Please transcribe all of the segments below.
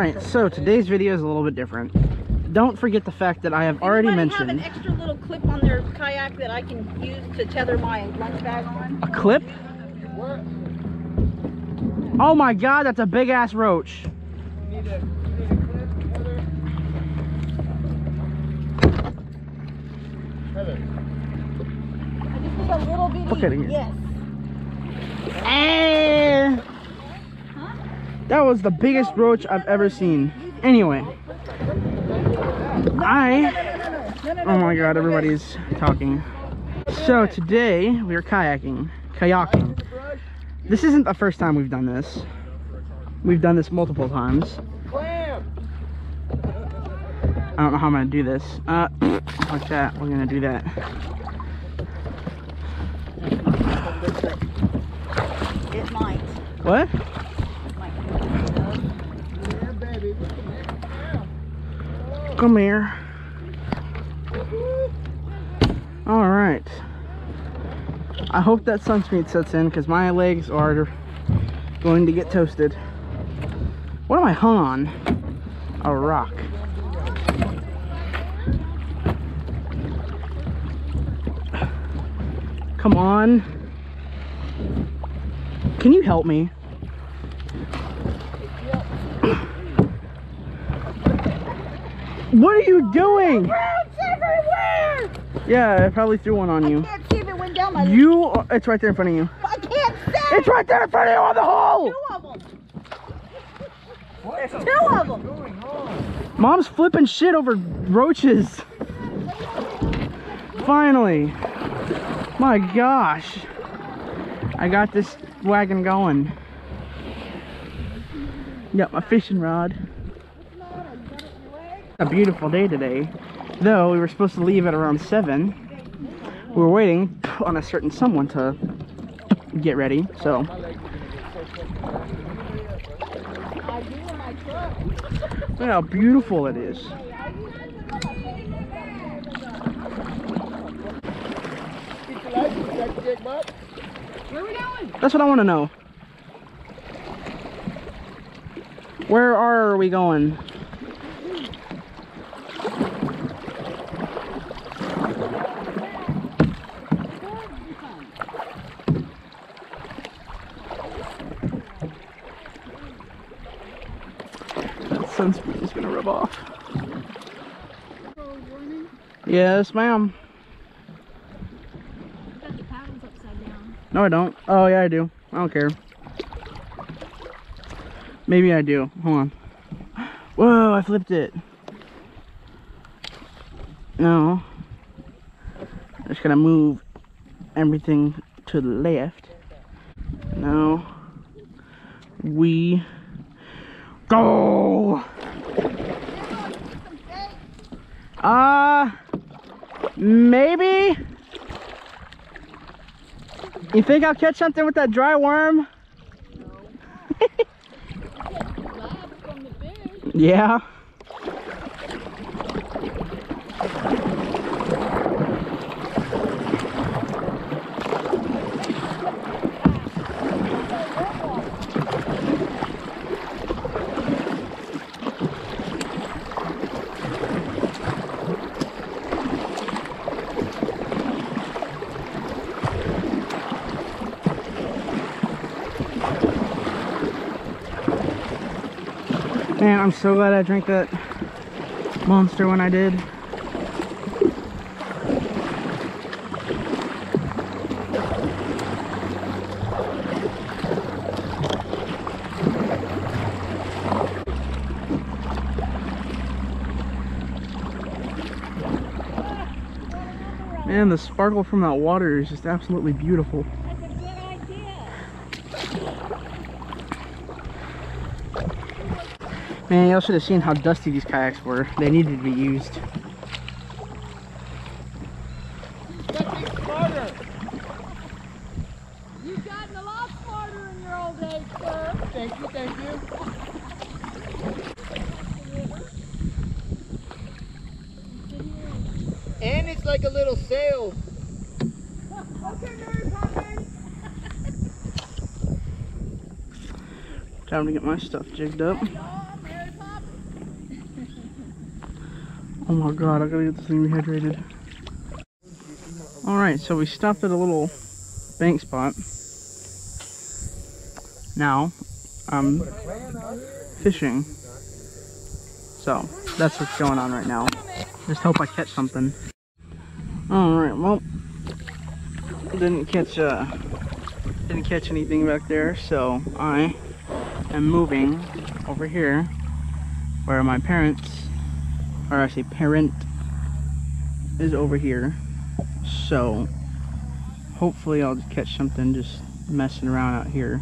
right, so today's video is a little bit different. Don't forget the fact that I have already Anybody have an extra little clip on their kayak that I can use to tether my lunch bag on? a clip. Oh my god, that's a big ass roach. I just need a little bitty. Look at it. Yes. That was the biggest roach I've ever seen. Anyway, I. Oh my god, everybody's talking. So today we are kayaking, kayaking. This isn't the first time we've done this. We've done this multiple times. I don't know how I'm gonna do this. Uh, like that. We're gonna do that. It might. What? It might. Come here. All right. I hope that sunscreen sets in because my legs are going to get toasted. What am I hung on? A rock. Come on. Can you help me? What are you doing? Roots everywhere! Yeah, I probably threw one on I you. can't see if it went down my You, are- it's right there in front of you. I can't see! It's right there in front of you on the hole. two of them. There's two of them. Mom's flipping shit over roaches. Finally. My gosh. I got this wagon going. Got my fishing rod. A beautiful day today. Though we were supposed to leave at around 7. We were waiting on a certain someone to get ready, so. Look how beautiful it is. Where are we going? That's what I want to know. Where are we going? That sunscreen is gonna rub off. Yes, ma'am. Got the paddles upside down. No, I don't. Oh, yeah, I do. I don't care. Maybe I do. Hold on. Whoa, I flipped it. No. I'm just gonna move everything to the left. Now we go. Uh, maybe. You think I'll catch something with that dry worm? yeah. Man, I'm so glad I drank that monster when I did. Man, the sparkle from that water is just absolutely beautiful. That's a good idea. Man, y'all should have seen how dusty these kayaks were. They needed to be used. You've gotten a lot smarter in your old age, sir. Thank you, thank you. And it's like a little sail. Okay, Mary Poppins. Time to get my stuff jigged up. Oh, Mary Poppins. Oh my god, I gotta get this thing rehydrated. Alright, so we stopped at a little bank spot. Now, I'm fishing. So, that's what's going on right now. Just hope I catch something. Alright, well, didn't catch, uh, didn't catch anything back there, so I am moving over here where my parents, or actually parent, is over here. So hopefully I'll catch something just messing around out here.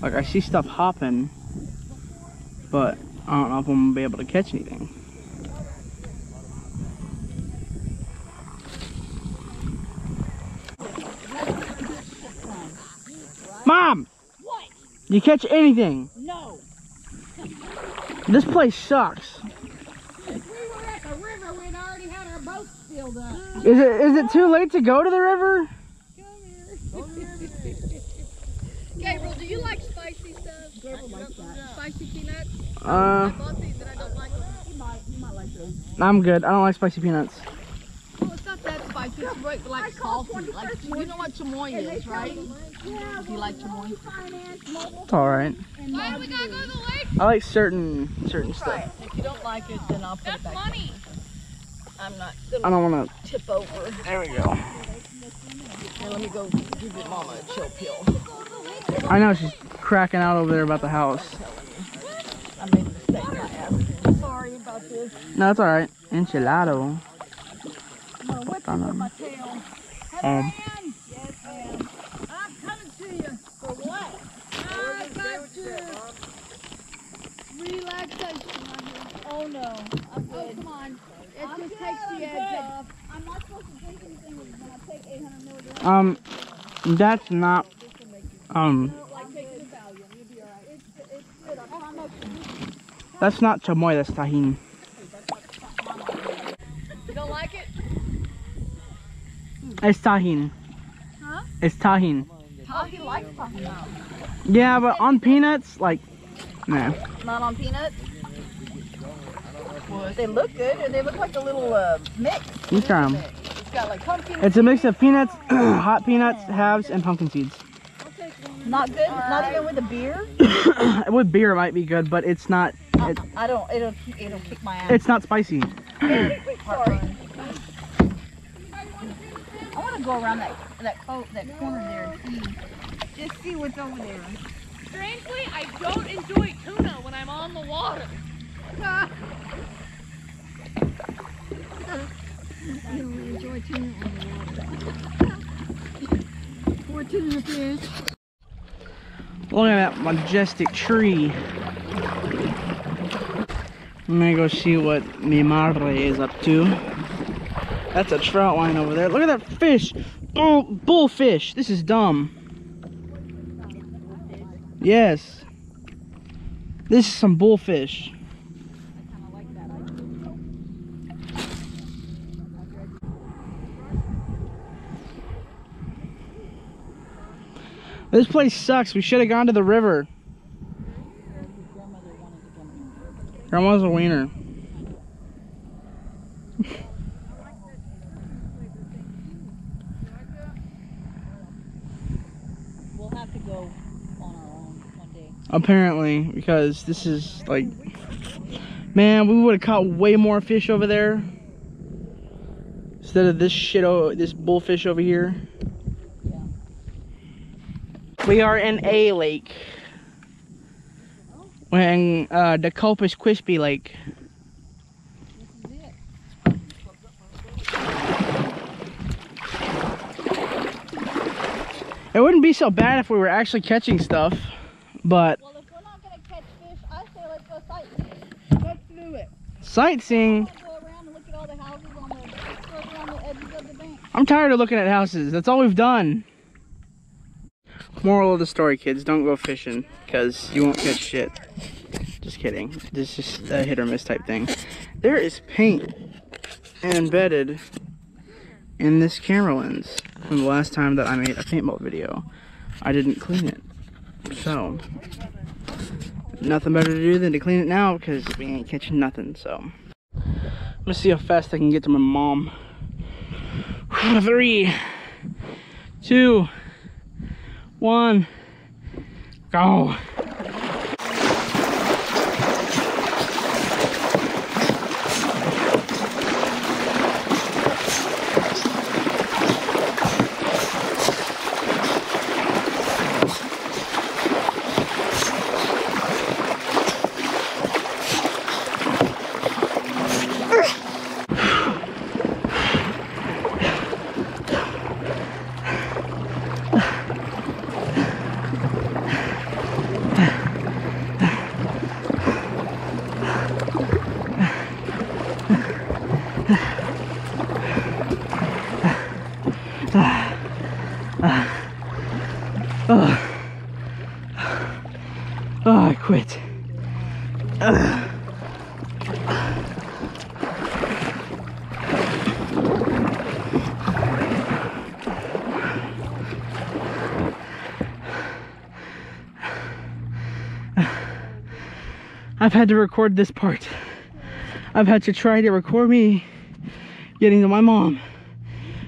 Like I see stuff hopping, but I don't know if I'm gonna be able to catch anything. Mom! What? You catch anything? No. This place sucks. If we were at the river, we'd already had our boats filled up. Is it is it too late to go to the river? Gabriel, do you like spicy stuff? Gabriel likes that. Spicy peanuts? I Uh, bought these and I don't like them. You might, you might like those. I'm good. I don't like spicy peanuts. Oh, it's not that spicy. It's like, like salty. Like, you know what chamoy is, right? Yeah, Do you like chamoy? It's all right. and Why we gotta go to the lake? I like certain certain stuff. If you don't like it, then I'll put That's it back. money. I'm not gonna don't want to. tip over. There we go. Here, let me go give your mama a chill pill. I know she's cracking out over there about the house. I made a mistake by asking. Sorry about this. No, it's all right. Enchilado. I'm gonna whip my tail. Hey, Um. man. Yes, ma'am. I'm coming to you. For what? I got you. Relaxation. Oh no. I'm good. Oh, come on. It I'm just takes the edge off. I'm not supposed to drink anything when I take 800 milligrams. Um, that's not. Um, Like taking the Valium. You'll be alright. It's, it's good. I promise you. that's not chamoy. That's Tajín. You don't like it? It's Tajín. Huh? It's Tajín. Oh, he likes talking Yeah, but on peanuts, like, nah. Not on peanuts? Well, they look good, and they look like a little uh, mix. You try 'em. It's got like pumpkin. It's a mix of peanuts, hot peanuts, halves, and pumpkin seeds. not good. Not even with a beer. With beer, it might be good, but it's not. It, I don't. It'll it'll kick my ass. it's not spicy. Wait, wait, sorry. I want to go around that that co- that corner there and see, just see what's over there. Strangely, I don't enjoy tuna when I'm on the water. I don't really enjoy tuna on the water. Tuna fish. Look at that majestic tree. I'm gonna go see what mi madre is up to. That's a trout line over there. Look at that fish. Bull, bullfish. This is dumb. Yes. This is some bullfish. This place sucks. We should have gone to the river. Grandma's a wiener. We'll have to go on our own one day. Apparently, because this is like, man, we would have caught way more fish over there instead of this shit, this bullfish over here. We are in a lake. We're in uh, the Corpus Crispy Lake. It wouldn't be so bad if we were actually catching stuff, but Well, if we're not gonna catch fish, I say let's go sightseeing. Let's do it. sightseeing, Let's go around and look at all the houses on the, go around the edges of the bank. I'm tired of looking at houses. That's all we've done. Moral of the story, kids, don't go fishing because you won't catch shit. Just kidding. This is just a hit or miss type thing. There is paint embedded in this camera lens from the last time that I made a paintball video. I didn't clean it. So, nothing better to do than to clean it now because we ain't catching nothing, so. Let's see how fast I can get to my mom. Three, two, one, go. Oh, oh I quit. I've had to record this part. I've had to try to record me getting to my mom.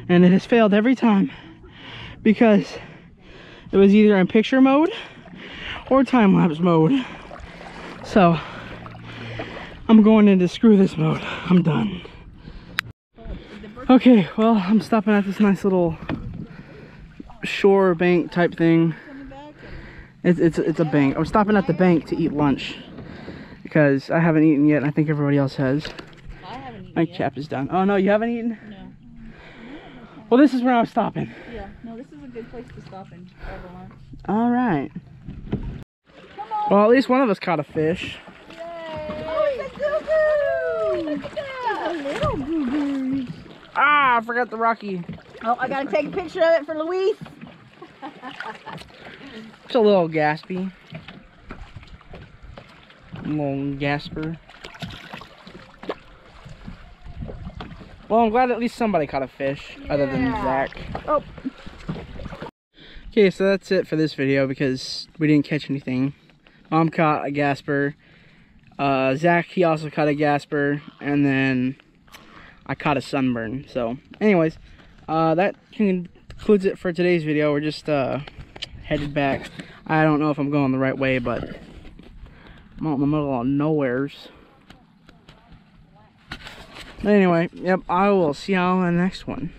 And it has failed every time because it was either in picture mode or time lapse mode. So I'm going into screw this mode. I'm done. Okay, well, I'm stopping at this nice little shore bank type thing. It's, it's, it's a bank. I'm stopping at the bank to eat lunch because I haven't eaten yet and I think everybody else has. I haven't eaten My cap is done. Oh no, you haven't eaten? No. Well, this is where I'm stopping. Yeah. No, this is a good place to stop and grab a lunch. All right. Well, at least one of us caught a fish. Oh, it's a goo-goo! Look at that! a little goo-goo. Ah, I forgot the Rocky. Oh, I gotta take a picture of it for Luis. It's a little gaspy. Little gasper. Well, I'm glad at least somebody caught a fish other than Zach. Oh. Okay, so that's it for this video because we didn't catch anything. Mom caught a gasper. Uh, Zach, he also caught a gasper. And then I caught a sunburn. So, anyways, uh, that concludes it for today's video. We're just uh, headed back. I don't know if I'm going the right way, but I'm out in the middle of nowheres. Anyway, yep, I will see y'all in the next one.